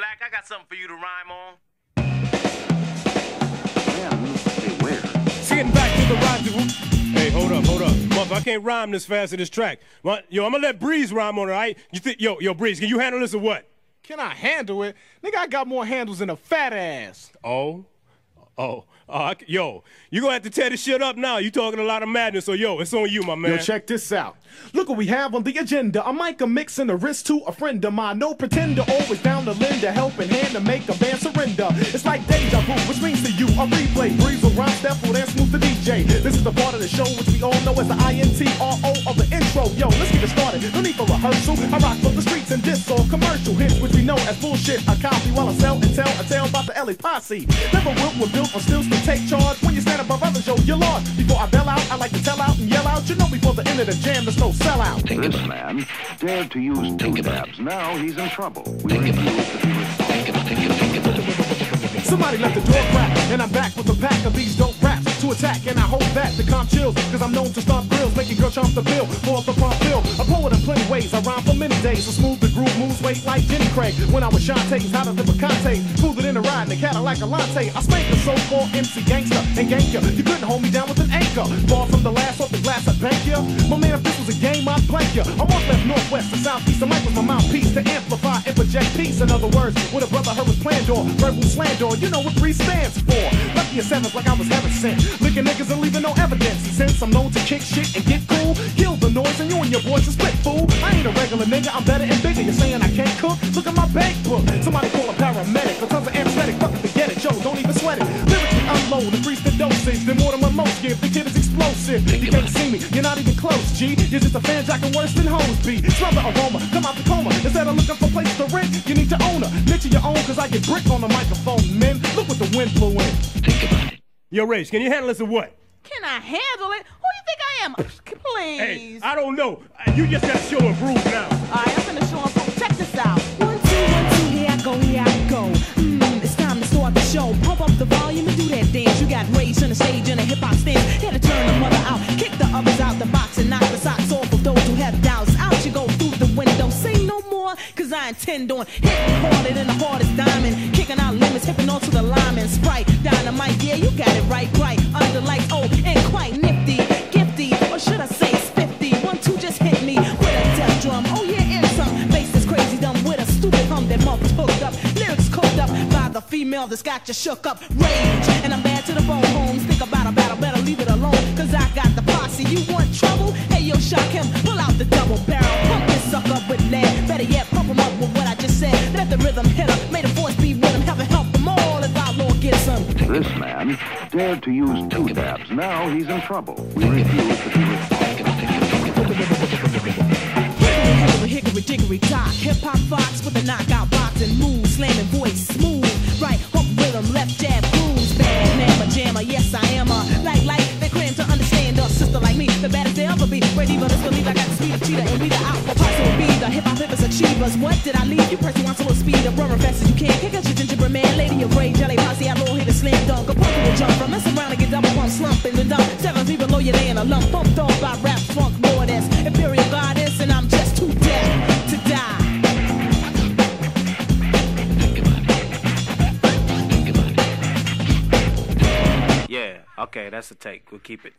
Black, I got something for you to rhyme on. Men beware. See, getting back to the rhyme. Hey, hold up, hold up. Mother, I can't rhyme this fast in this track. What? Yo, I'm gonna let Breeze rhyme on it, all right? You think, yo, yo, Breeze, can you handle this or what? Can I handle it? Nigga, I got more handles than a fat ass. Oh, oh, uh, yo, you gonna have to tear this shit up now. You talking a lot of madness, so yo, it's on you, my man. Yo, check this out. Look what we have on the agenda. A mic, a mix, and a wrist to a friend of mine. No pretender, always down to lend a helping hand to make a band surrender. It's like deja vu, which means to you a replay. Breeze will rhyme, step will dance, smooth the DJ. This is the part of the show which we all know as the I-N-T-R-O of the intro. Yo, let's get it started. No need for rehearsal. I rock for the streets and diss all commercial hits, which we know as bullshit. I copy while I sell and tell a tale about the LA posse. Never will, we're built on stills to take charge. When you stand above others, yo, you're lost. Before I bail out, I like to tell out and yell out. You know, before the end of the jam, there's no sellout. This man dared to use two dabs. Now he's in trouble. We refuse to be responsible. Somebody let the door crack, and I'm back with a pack of these dope raps to attack, and I hold that to calm chills, cause I'm known to start grills, making girl chomp the bill, for days, so smooth the groove moves weight like Jenny Craig. When I was Shantae's, how to live a Conte, smoother than a ride in a Cadillac Alante. I spank a so-called MC gangster and ya. You couldn't hold me down with an anchor. Far from the last off the glass, I bank ya. My man, if this was a game, I'd blank ya. I'm off left, northwest, to southeast. The mic was my mouthpiece to amplify and project peace. In other words, what a brother heard was planned or verbal slander. You know what three stands for. Lucky a seventh like I was heaven sent. Licking niggas and leaving no evidence. Since I'm known to kick shit and get cool, kill the noise and you and your boys are split, fool. I ain't a regular nigga, I'm better and bigger. You're saying I can't cook? Look at my bank book. Somebody call a paramedic. For tons of anesthetic, fucking forget it, yo, don't even sweat it. Lyrically unload, increase the dosage. Then more than what most give. The kid is explosive. You can't see me, you're not even close, G. You're just a fan jacking worse than hoes be. Smell the aroma, come out the coma. Instead of looking for places to rent, you need to own her. Niche your own, cause I get brick on the microphone, men. Look what the wind blew in. Yo, Rage, can you handle this or what? Can I handle it? Who you think I am? Please. Hey, I don't know. Uh, You just got to show and prove now. All right, I'm finna show 'em something. Check this out. One, two, one, two, here I go, here I go. Mmm, it's time to start the show. Pump up the volume and do that dance. You got raised on the stage in a hip hop stance. Here to turn the mother out, kick the others out the box and knock the socks off of those who have doubts. Out you go through the window. Say no more, cause I intend on hitting harder than the hardest diamond. Kicking out limits, hipping on to the lineman. Sprite, dynamite, yeah, you got it right, bright. Under lights, oh, the female that's got you shook up. Rage, and I'm bad to the bone. Homes think about a battle, better leave it alone. Cause I got the posse. You want trouble? Hey, yo, shock him. Pull out the double barrel. Pump this sucker up with lead. Better yet, pump him up with what I just said. Let the rhythm hit him. May the force be with him. Heaven help them all if our Lord gets him. This man dared to use two dabs. Now he's in trouble. We refuse to be hickory, dickory, dock. Hip hop fox with a knockout boxing move. Slamming voice got the speed of cheetah and we the outfit. Possible be the hip hop hippers achievers. What did I leave you? Little speed fast as you can. Kick out your gingerbread man, lady of rage, jelly posse. I hit a slam dunk. A punk will jump around and get double pump slump in the dump. Seven feet below a lump. Off by rap funk lordess, imperial goddess, and I'm just too dead to die. Yeah, okay, that's the take. We'll keep it.